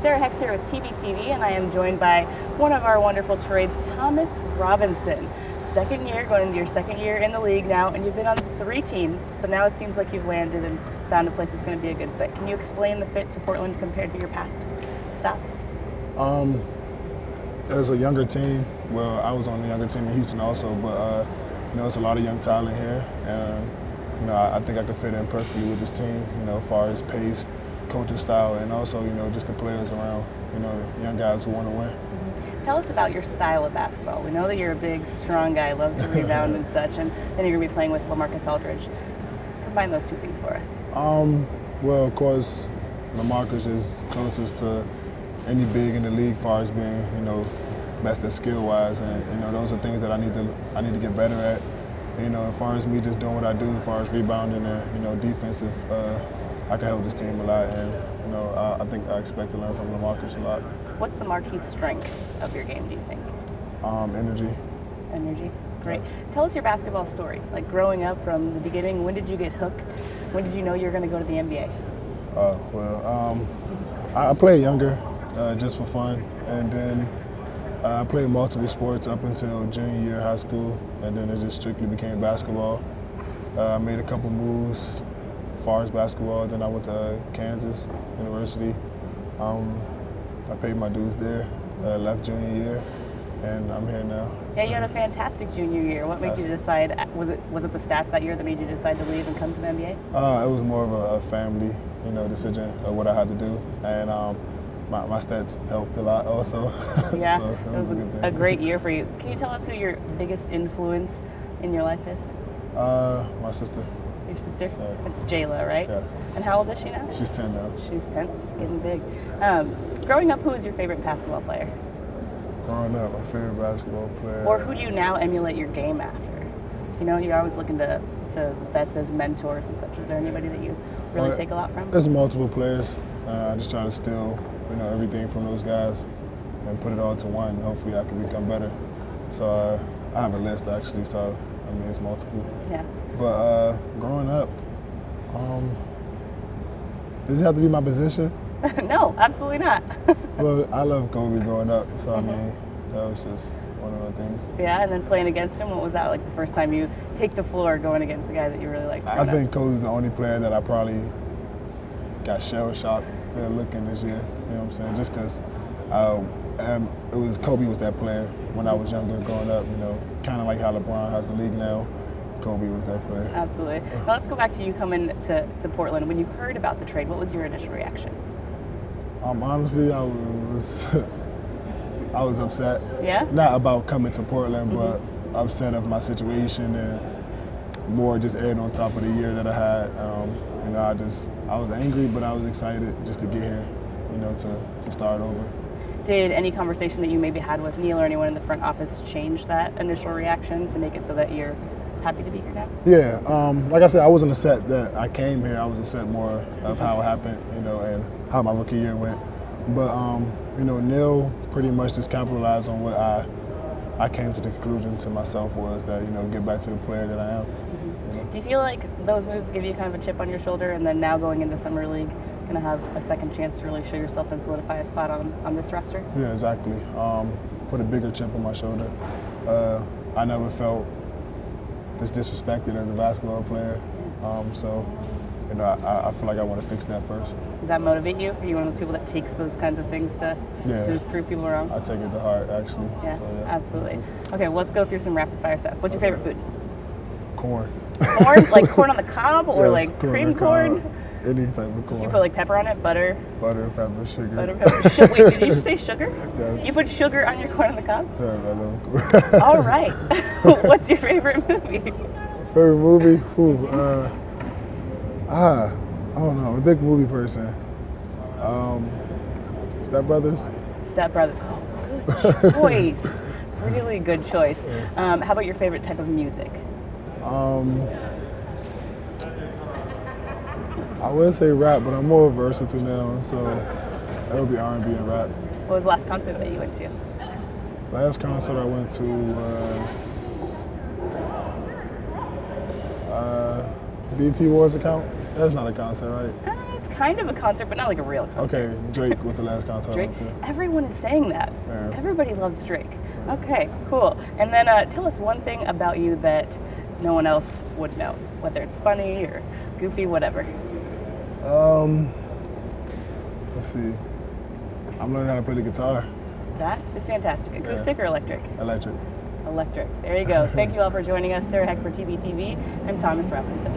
Sarah Hecht with TBTV, and I am joined by one of our wonderful trades, Thomas Robinson. Second year, going into your second year in the league now, and you've been on three teams, but now it seems like you've landed and found a place that's going to be a good fit. Can you explain the fit to Portland compared to your past stops? Um, as a younger team, well, I was on the younger team in Houston also, but uh, you know, it's a lot of young talent here, and you know, I, I think I could fit in perfectly with this team. You know, as far as pace, coaching style, and also you know just the players around. You know, the young guys who want to win. Mm-hmm. Tell us about your style of basketball. We know that you're a big, strong guy, love to rebound and such, and then you're going to be playing with LaMarcus Aldridge. Combine those two things for us. Um, well, of course, LaMarcus is closest to any big in the league, far as being you know best at skill wise, and you know those are things that I need to I need to get better at. You know, as far as me just doing what I do, as far as rebounding and you know defensive. Uh, I can help this team a lot, and you know, I, I, think I expect to learn from LaMarcus a lot. What's the marquee strength of your game? Do you think? Um, energy. Energy. Great. Tell us your basketball story. Like growing up from the beginning, when did you get hooked? When did you know you were going to go to the NBA? Uh, well, um, I, I, played younger, uh, just for fun, and then uh, I played multiple sports up until junior year high school, and then it just strictly became basketball. Uh, I made a couple moves far as basketball. Then I went to Kansas University. Um, I paid my dues there, uh, left junior year, and I'm here now. Yeah, you had a fantastic junior year. What made you decide? Was it was it the stats that year that made you decide to leave and come to the NBA? Uh, it was more of a, family, you know, decision of what I had to do, and um, my, my stats helped a lot also. Yeah, so it was, a, a, great year for you. Can you tell us who your biggest influence in your life is? Uh, my sister. Your sister? Yeah. It's Jayla, right? Yes. And how old is she now? She's 10 now. She's 10, She's getting big. Um, growing up, who was your favorite basketball player? Growing up, my favorite basketball player. Or who do you now emulate your game after? You know, you're always looking to, to vets as mentors and such. Is there anybody that you really well, take a lot from? There's multiple players. Uh, I just try to steal, you know, everything from those guys and put it all to one. Hopefully, I can become better. So uh, I have a list actually. So I mean, it's multiple. Yeah. But uh, growing up, um, does it have to be my position? no, absolutely not. well, I love Kobe growing up, so I mean, that was just one of the things. Yeah, and then playing against him, what was that like the first time you take the floor going against a guy that you really like? I think Kobe's the only player that I probably got shell shocked looking this year. You know what I'm saying? Just because uh, it was Kobe was that player when I was younger, growing up. You know, kind of like how LeBron has the league now. Kobe was that player. Absolutely. Now let's go back to you coming to, to Portland. When you heard about the trade, what was your initial reaction? Um, honestly, I was I was upset. Yeah. Not about coming to Portland, mm-hmm. but upset of my situation and more just adding on top of the year that I had. Um, you know, I just I was angry, but I was excited just to get here. You know, to to start over. Did any conversation that you maybe had with Neil or anyone in the front office change that initial reaction to make it so that you're happy to be here now? Yeah, um, like I said, I wasn't upset that I came here. I was upset more of how it happened, you know, and how my rookie year went. But um, you know, Neil pretty much just capitalized on what I I came to the conclusion to myself was that you know get back to the player that I am. Mm-hmm. You know? Do you feel like those moves give you kind of a chip on your shoulder, and then now going into summer league, gonna have a second chance to really show yourself and solidify a spot on on this roster? Yeah, exactly. Um, put a bigger chip on my shoulder. Uh, I never felt this disrespected as a basketball player. Um, so, you know, I, I, feel like I want to fix that first. Does that motivate you? Are you one of those people that takes those kinds of things to, yeah. to just prove people wrong? I take it to heart, actually. Yeah, so, yeah. absolutely. Okay, well, let's go through some rapid fire stuff. What's your favorite food? Corn. Corn? like corn on the cob or yes, like corn cream corn? Any type of corn. Did you put like pepper on it? Butter? Butter, pepper, sugar. Butter, pepper. Sh- wait, did you say sugar? Yes. You put sugar on your corn on the cob? Yeah, I love All right. What's your favorite movie? Favorite movie? Ooh, uh, ah, I don't know. I'm a big movie person. Um, Step Brothers. Step Brothers. Oh, good choice. really good choice. Um, how about your favorite type of music? Um, I would say rap, but I'm more versatile now, so it would be R&B and rap. What was the last concert that you went to? Last concert I went to was uh, BET Awards account. That's not a concert, right? Uh, it's kind of a concert, but not like a real concert. Okay, Drake was the last concert Drake. I went to. Everyone is saying that. Yeah. Everybody loves Drake. Okay, cool. And then uh, tell us one thing about you that no one else would know, whether it's funny or goofy, whatever. Um, let's see. I'm learning how to play the guitar, That is fantastic. Acoustic or electric? electric. Electric. There you go. Thank you all for joining us. Sarah Hecht for TBTV. I'm Thomas Robinson.